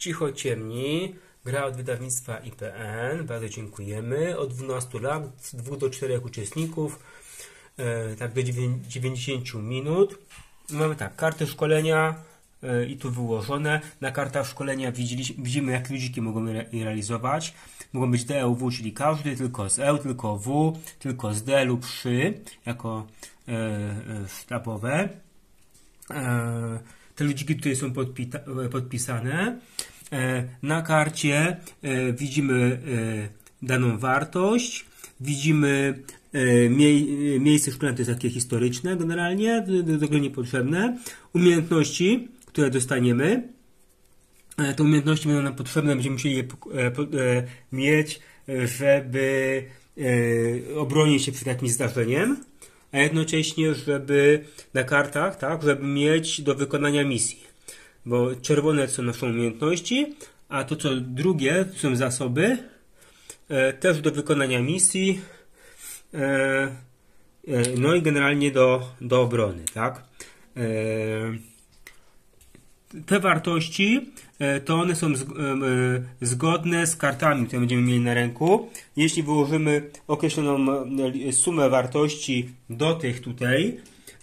Cicho Ciemni, gra od wydawnictwa IPN, bardzo dziękujemy. Od 12 lat, z 2 do 4 uczestników, e, tak do 90 minut. Mamy tak, karty szkolenia e, i tu wyłożone. Na kartach szkolenia widzimy, jak ludziki mogą je realizować. Mogą być D, W, czyli każdy, tylko z E, tylko W, tylko z D lub szy, jako e, e, sztabowe. E, te ludziki tutaj są podpisane. E, na karcie e, widzimy daną wartość, widzimy miejsce szkolenia, to jest takie historyczne generalnie, do tego niepotrzebne. Umiejętności, które dostaniemy. Te umiejętności będą nam potrzebne, będziemy musieli je mieć, żeby obronić się przed jakimś zdarzeniem a jednocześnie, żeby na kartach, tak, żeby mieć do wykonania misji. Bo czerwone są nasze umiejętności, a to co drugie są zasoby, e, też do wykonania misji, e, e, no i generalnie do, do obrony, tak. E, te wartości e, to one są e, zgodne z kartami, które będziemy mieli na ręku. Jeśli wyłożymy określoną e, sumę wartości do tych tutaj,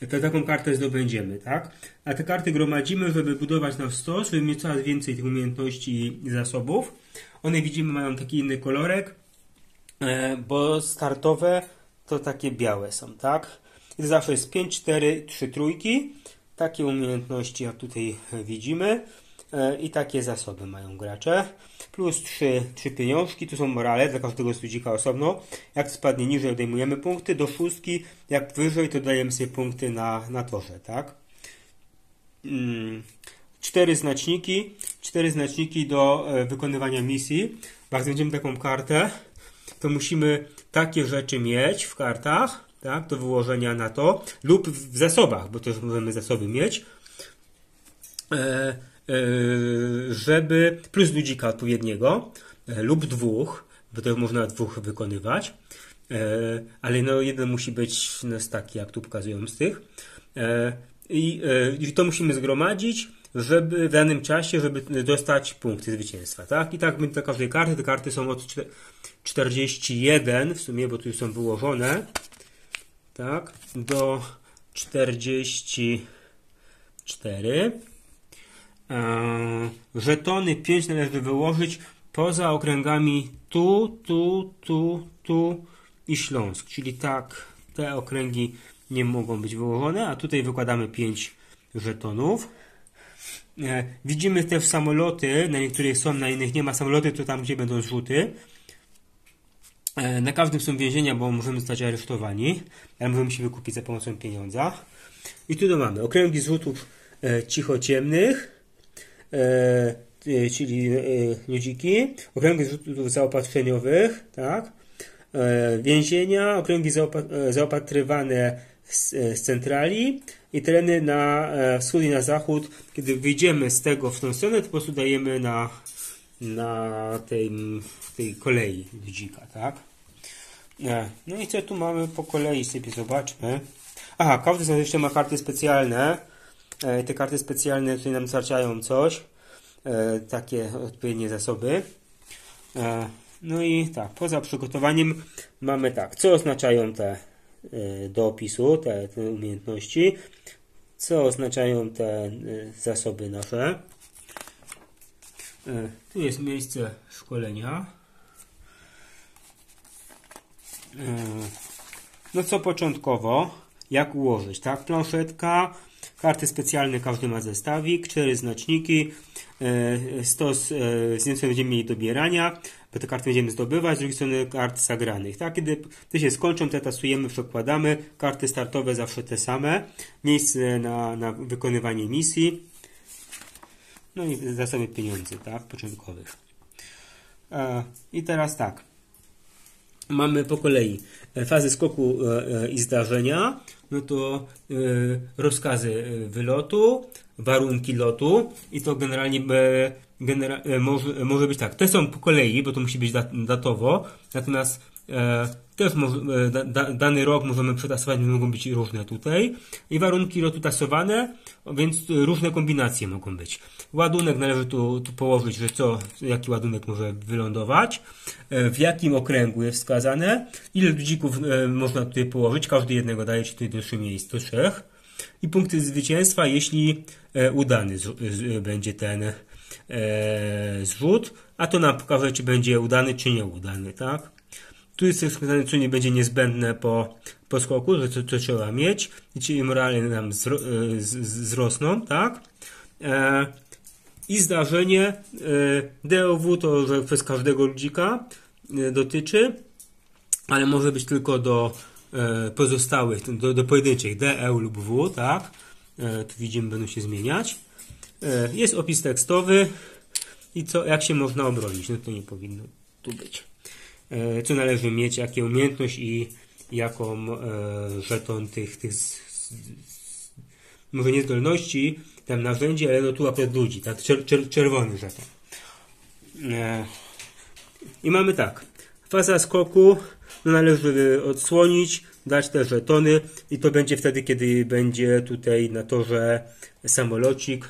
to taką kartę zdobędziemy, tak? A te karty gromadzimy, żeby budować nasz stos, żeby mieć coraz więcej tych umiejętności i zasobów. One widzimy mają taki inny kolorek, bo startowe to takie białe są, tak? I zawsze jest 5, 4, 3 trójki. Takie umiejętności jak tutaj widzimy e, i takie zasoby mają gracze. Plus 3, 3 pieniążki, tu są morale dla każdego studzika osobno. Jak spadnie niżej odejmujemy punkty, do szóstki, jak wyżej to dajemy sobie punkty na, na torze, tak? Mm. Cztery znaczniki, cztery znaczniki do e, wykonywania misji. Jak będziemy taką kartę, to musimy takie rzeczy mieć w kartach, tak, do wyłożenia na to, lub w zasobach, bo też możemy zasoby mieć, e, e, żeby, plus ludzika odpowiedniego, e, lub dwóch, bo to można dwóch wykonywać, ale no jeden musi być no, taki, jak tu pokazują z tych. I, I to musimy zgromadzić, żeby w danym czasie, żeby dostać punkty zwycięstwa, tak? I tak dla każdej karty, te karty są od 41 w sumie, bo tu są wyłożone, tak, do 44. Eee, żetony 5 należy wyłożyć poza okręgami tu, tu, tu, tu i Śląsk. Czyli tak, te okręgi nie mogą być wyłożone, a tutaj wykładamy 5 żetonów. E, widzimy też samoloty, na niektórych są, na innych nie ma samoloty, to tam gdzie będą rzuty. E, na każdym są więzienia, bo możemy zostać aresztowani, ale możemy się wykupić za pomocą pieniądza. I tu to mamy okręgi zrzutów e, cichociemnych, e, e, czyli e, ludziki, okręgi zrzutów zaopatrzeniowych, tak, e, więzienia, okręgi zaopa e, zaopatrywane z, z, centrali i tereny na wschód i na zachód. Kiedy wyjdziemy z tego w tą stronę, to po prostu dajemy na, na tej, tej kolei ludzika, tak? No i co tu mamy po kolei sobie zobaczmy. Aha, każdy z nas jeszcze ma karty specjalne. E, te karty specjalne tutaj nam dostarczają coś. E, takie odpowiednie zasoby. E, no i tak, poza przygotowaniem mamy tak, co oznaczają te do opisu, te, te umiejętności, co oznaczają te zasoby nasze. Tu jest miejsce szkolenia. No co początkowo, jak ułożyć, tak? Planszetka, karty specjalne, każdy ma zestawik, cztery znaczniki, yy, stos yy, z jednej strony będziemy mieli dobierania, bo te karty będziemy zdobywać, z drugiej strony kart zagranych, tak? Kiedy te się skończą, te tasujemy, przekładamy, karty startowe zawsze te same, miejsce na, na wykonywanie misji, no i zasoby pieniędzy, tak? Początkowych. I teraz tak mamy po kolei e, fazy skoku e, e, i zdarzenia, no to rozkazy wylotu, warunki lotu i to generalnie genera może, może być tak. Te są po kolei, bo to musi być datowo, natomiast też dany rok możemy przetasować, mogą być różne tutaj. I warunki lotu tasowane, więc różne kombinacje mogą być. Ładunek należy tu, tu położyć, że co, jaki ładunek może wylądować, w jakim okręgu jest wskazane, ile ludzików można tutaj położyć, każdy jednego daje ci tutaj do trzy miejsc, do trzech. I punkty zwycięstwa, jeśli udany będzie ten zrzut, a to nam pokaże, czy będzie udany, czy nieudany, tak? Tu jest wskazane, co nie będzie niezbędne po, po skoku, że to, to trzeba mieć, czyli morale nam zro, z, wzrosną, tak? E, I zdarzenie e, DOW to, że przez każdego ludzika e, dotyczy, ale może być tylko do e, pozostałych, do, do pojedynczych DE lub W, tak? E, tu widzimy, będą się zmieniać. E, jest opis tekstowy i co, jak się można obronić. No to nie powinno tu być. E, co należy mieć, jakie umiejętność i jaką e, żeton tych, tych z, z, może nie zdolności, tam narzędzie, ale no tu akurat ludzi, tak, Czer, czer, czerwony żeton. E, I mamy tak, faza skoku no należy odsłonić, dać te żetony i to będzie wtedy, kiedy będzie tutaj na torze samolocik,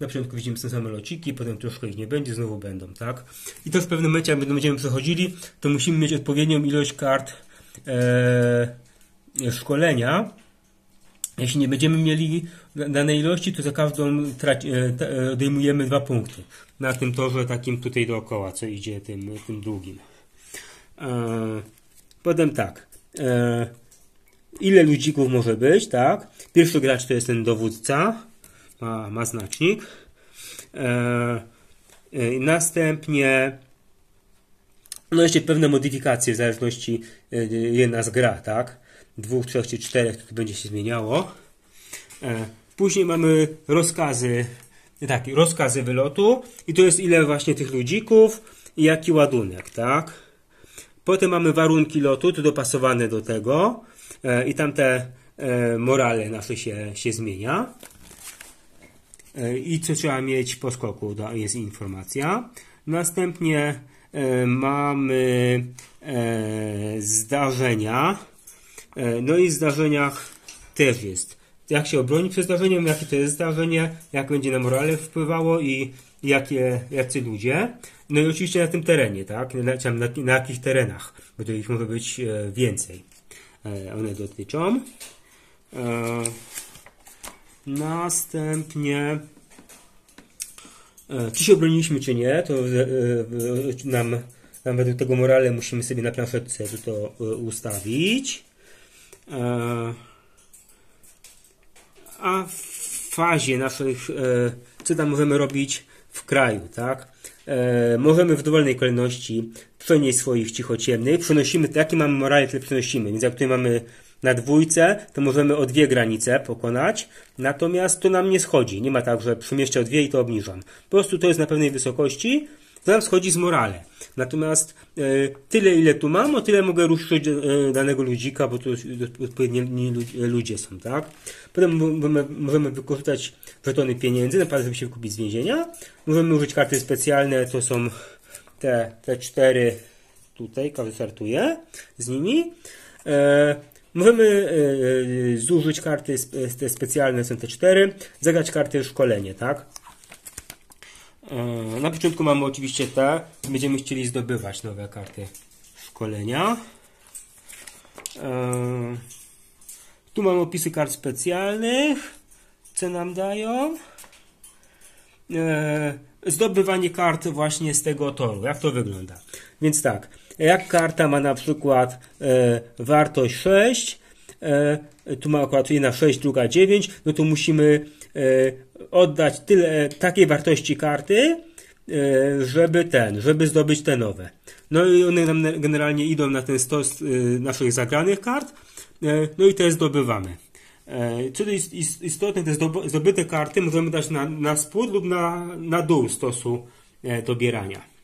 na początku widzimy te samolociki, potem troszkę ich nie będzie, znowu będą, tak? I to w pewnym momencie, jak będziemy przechodzili, to musimy mieć odpowiednią ilość kart e, szkolenia. Jeśli nie będziemy mieli danej ilości, to za każdą e, odejmujemy dwa punkty. Na tym torze takim tutaj dookoła, co idzie tym, tym długim. E, potem tak. E, ile ludzików może być, tak? Pierwszy gracz to jest ten dowódca ma, ma znacznik. E, e, następnie no jeszcze pewne modyfikacje w zależności e, jedna z gra, tak? Dwóch, trzech czy czterech to będzie się zmieniało. E, później mamy rozkazy, tak, rozkazy wylotu i to jest ile właśnie tych ludzików i jaki ładunek, tak? Potem mamy warunki lotu, to dopasowane do tego i tam te morale nasze się, się zmienia. E, i co trzeba mieć po skoku, jest informacja. Następnie e, mamy e, zdarzenia. No i w zdarzeniach też jest. Jak się obroni przed zdarzeniem, jakie to jest zdarzenie, jak będzie na morale wpływało i jakie, jacy ludzie. No i oczywiście na tym terenie, tak? Na, na, na jakich terenach, bo to ich może być więcej. One dotyczą. Następnie e, czy się obroniliśmy, czy nie, to e, nam, nam według tego morale musimy sobie na planszetce to e, ustawić. A w fazie naszych, co tam możemy robić w kraju, tak? Możemy w dowolnej kolejności przenieść swoich cichociemnych. Przenosimy, jakie mamy morale, tyle przenosimy. Więc jak tutaj mamy na dwójce to możemy o dwie granice pokonać, natomiast to nam nie schodzi. Nie ma tak, że przemieszczę o dwie i to obniżam. Po prostu to jest na pewnej wysokości, to nam schodzi z morale. Natomiast e, tyle, ile tu mam, o tyle mogę ruszyć e, danego ludzika, bo tu odpowiedni ludzie są, tak? Potem możemy, możemy wykorzystać żetony pieniędzy, na przykład żeby się wykupić z więzienia. Możemy użyć karty specjalne, to są te, te cztery tutaj, każdy startuje z nimi. E, Możemy e, e, zużyć karty te specjalne, są te cztery, zagrać karty szkolenie, tak? E, na początku mamy oczywiście te, będziemy chcieli zdobywać nowe karty szkolenia. Tu mamy opisy kart specjalnych, co nam dają. Zdobywanie kart właśnie z tego toru, jak to wygląda. Więc tak, jak karta ma na przykład e, wartość 6, e, tu ma akurat jedna 6, druga 9, no to musimy e, oddać tyle takiej wartości karty, e, żeby ten, żeby zdobyć te nowe. No i one nam generalnie idą na ten stos e, naszych zagranych kart, e, no i te zdobywamy. Co jest istotne, te zdobyte karty możemy dać na, na spód lub na, na dół stosu dobierania.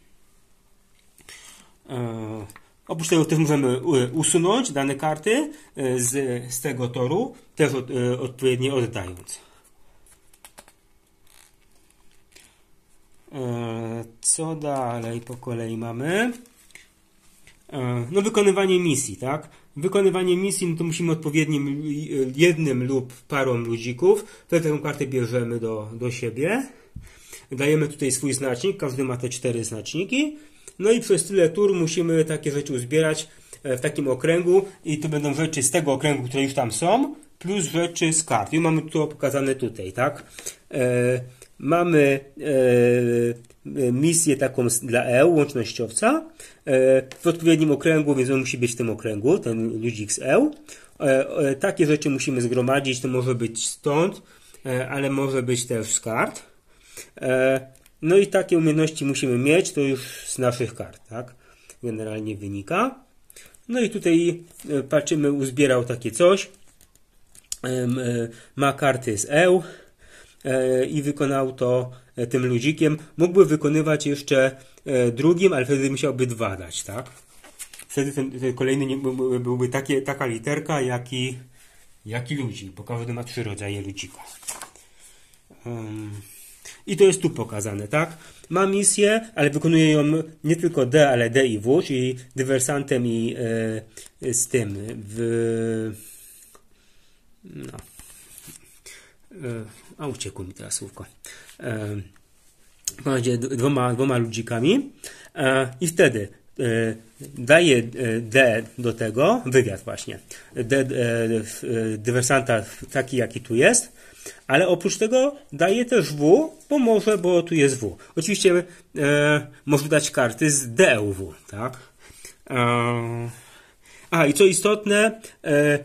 E, oprócz tego też możemy e, usunąć dane karty e, z, z tego toru, też od, odpowiednio oddając. Co dalej po kolei mamy? No wykonywanie misji, tak? Wykonywanie misji, no to musimy odpowiednim jednym lub parą ludzików. Wtedy taką kartę bierzemy do, do siebie. Dajemy tutaj swój znacznik, każdy ma te cztery znaczniki. No i przez tyle tur musimy takie rzeczy uzbierać e, w takim okręgu i to będą rzeczy z tego okręgu, które już tam są, plus rzeczy z kart. I mamy to pokazane tutaj, tak? E, mamy e, misję taką dla EU, łącznościowca, e, w odpowiednim okręgu, więc on musi być w tym okręgu, ten ludzik z EU. E, e, takie rzeczy musimy zgromadzić, to może być stąd, ale może być też z kart. No i takie umiejętności musimy mieć, to już z naszych kart, tak? Generalnie wynika. No i tutaj patrzymy, uzbierał takie coś. Ma karty z EU E, i wykonał to e, tym ludzikiem. Mógłby wykonywać jeszcze e, drugim, ale wtedy musiałby dwa dać, tak? Wtedy ten, ten kolejny nie, byłby takie, taka literka, jak i, jak i ludzik, bo każdy ma trzy rodzaje ludzika. Um, I to jest tu pokazane, tak? Ma misję, ale wykonuje ją nie tylko D, ale D i W, czyli dywersantem i e, z tym w. No. E, a uciekło mi teraz słówko. E, dwoma, dwoma ludzikami i wtedy daje D do tego, wywiad właśnie, D, dywersanta taki jaki tu jest, ale oprócz tego daje też W, bo może, bo tu jest W. Oczywiście e, może dać karty z DUW, tak? E, a i co istotne, e,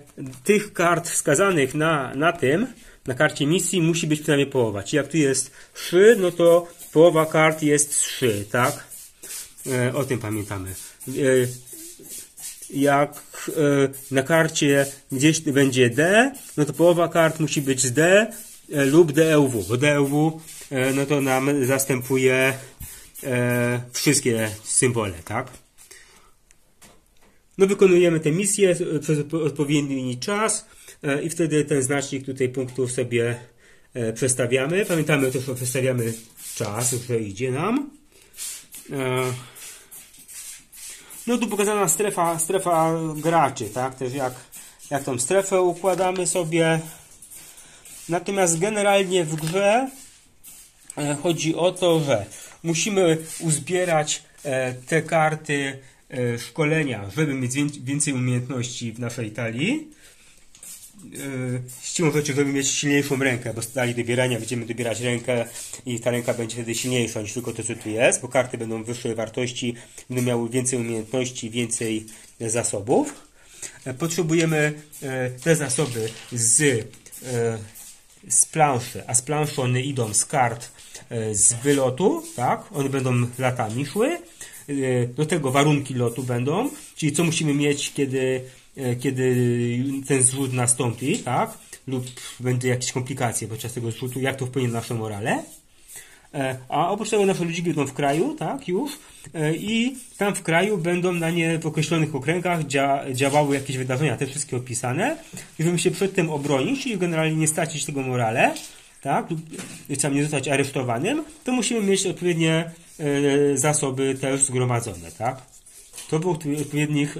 tych kart wskazanych na, na tym na karcie misji musi być przynajmniej połowa. Czyli jak tu jest 3, no to połowa kart jest 3, tak? E, o tym pamiętamy. E, jak e, na karcie gdzieś będzie D, no to połowa kart musi być z D e, lub DLW, bo DLW e, no to nam zastępuje e, wszystkie symbole, tak? No wykonujemy tę misję przez odpowiedni czas. E, i wtedy ten znacznik tutaj punktów sobie e, przestawiamy. Pamiętamy też, że przestawiamy czas, że idzie nam. E, no tu pokazana strefa, strefa graczy, tak? Też jak, jak tą strefę układamy sobie. Natomiast generalnie w grze chodzi o to, że musimy uzbierać te karty szkolenia, żeby mieć więcej umiejętności w naszej talii. E, siłą rzeczy, żeby mieć silniejszą rękę, bo stali dobierania będziemy dobierać rękę i ta ręka będzie wtedy silniejsza niż tylko to, co tu jest, bo karty będą wyższej wartości, będą miały więcej umiejętności, więcej zasobów. E, potrzebujemy e, te zasoby z, z planszy, a z planszy one idą z kart z wylotu, tak? One będą latami szły. Do tego warunki lotu będą, czyli co musimy mieć, kiedy E, kiedy ten zrzut nastąpi, tak? Lub będzie jakieś komplikacje podczas tego zrzutu, jak to wpłynie na naszą morale. E, a oprócz tego nasze ludziki będą w kraju, tak, już, e, i tam w kraju będą na nie w określonych okręgach dzia działały jakieś wydarzenia, te wszystkie opisane, i żeby się przed tym obronić, czyli generalnie nie stracić tego morale, tak, lub tam nie zostać aresztowanym, to musimy mieć odpowiednie zasoby też zgromadzone, tak. To było odpowiednich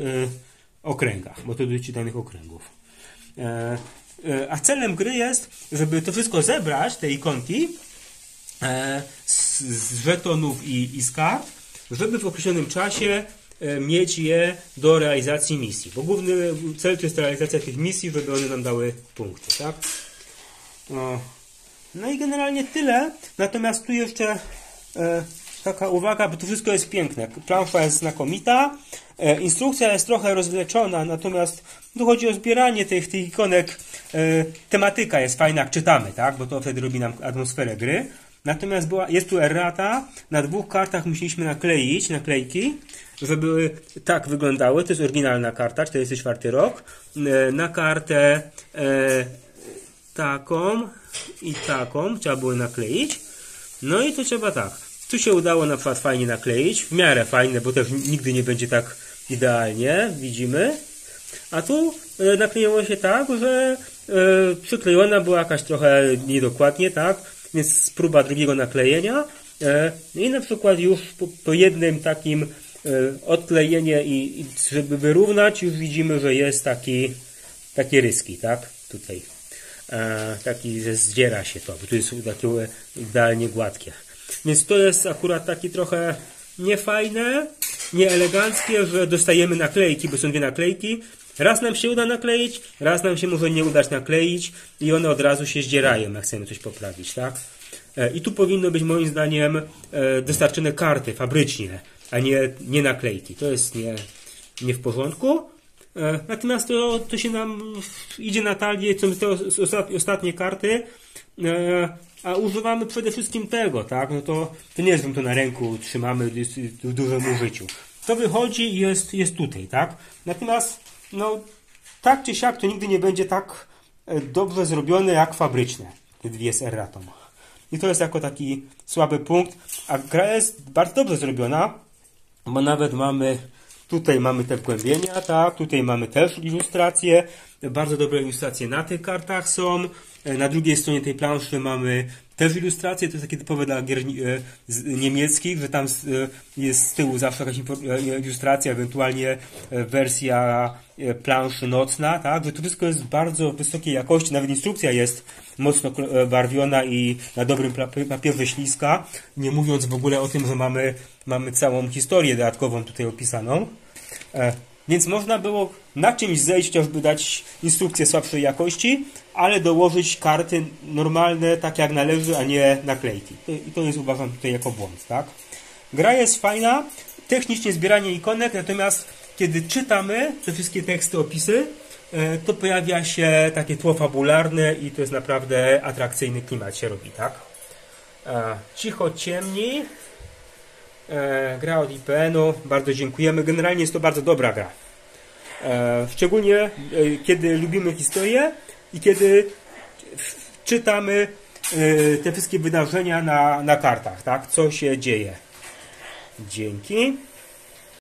okręgach, bo to dotyczy danych okręgów. E, e, a celem gry jest, żeby to wszystko zebrać, te ikonki, e, z, żetonów i, i z kart, żeby w określonym czasie mieć je do realizacji misji. Bo główny cel to jest realizacja tych misji, żeby one nam dały punkty, tak? No i generalnie tyle. Natomiast tu jeszcze taka uwaga, bo to wszystko jest piękne. Plansza jest znakomita, e, instrukcja jest trochę rozwleczona, natomiast tu chodzi o zbieranie tych, tych ikonek. E, tematyka jest fajna, jak czytamy, tak? bo to wtedy robi nam atmosferę gry. Natomiast była, jest tu errata, na dwóch kartach musieliśmy nakleić naklejki, żeby tak wyglądały. To jest oryginalna karta, 44 rok. E, na kartę taką i taką trzeba było nakleić. No i to trzeba tak. Tu się udało na przykład fajnie nakleić, w miarę fajne, bo też nigdy nie będzie tak idealnie, widzimy. A tu e, nakleiło się tak, że e, przyklejona była jakaś trochę niedokładnie, tak? Więc próba drugiego naklejenia. E, I na przykład już po, jednym takim odklejenie i, żeby wyrównać, już widzimy, że jest taki, takie ryski, tak? Tutaj. Taki, że zdziera się to, bo tu jest takie idealnie gładkie. Więc to jest akurat taki trochę niefajne, nieeleganckie, że dostajemy naklejki, bo są dwie naklejki. Raz nam się uda nakleić, raz nam się może nie udać nakleić i one od razu się zdzierają, jak chcemy coś poprawić, tak? E, I tu powinno być moim zdaniem e, dostarczone karty fabrycznie, a nie, nie naklejki. To jest nie, nie w porządku. E, natomiast to, to się nam idzie na talię, są te ostatnie karty, a używamy przede wszystkim tego, tak? No to, to nie jest, to na ręku trzymamy w dużym użyciu. To wychodzi i jest, jest tutaj, tak? Natomiast, no, tak czy siak to nigdy nie będzie tak dobrze zrobione jak fabryczne, te dwie z erratą. I to jest jako taki słaby punkt. A gra jest bardzo dobrze zrobiona, bo nawet mamy tutaj mamy te wgłębienia, tak, tutaj mamy też ilustracje, bardzo dobre ilustracje na tych kartach są. Na drugiej stronie tej planszy mamy też ilustracje, to jest takie typowe dla gier e, niemieckich, że tam e, jest z tyłu zawsze jakaś e, ilustracja, ewentualnie wersja planszy nocna, tak, że to wszystko jest bardzo wysokiej jakości, nawet instrukcja jest mocno barwiona i na dobrym papierze śliska, nie mówiąc w ogóle o tym, że mamy, mamy całą historię dodatkową tutaj opisaną. Więc można było na czymś zejść, chociażby dać instrukcję słabszej jakości, ale dołożyć karty normalne, tak jak należy, a nie naklejki. I to jest uważam tutaj jako błąd, tak? Gra jest fajna, technicznie zbieranie ikonek, natomiast kiedy czytamy te wszystkie teksty, opisy, e, to pojawia się takie tło fabularne i to jest naprawdę atrakcyjny klimat się robi, tak? E, cicho ciemni. E, gra od IPN-u, bardzo dziękujemy. Generalnie jest to bardzo dobra gra. Szczególnie kiedy lubimy historię i kiedy czytamy te wszystkie wydarzenia na, na kartach, tak? Co się dzieje. Dzięki.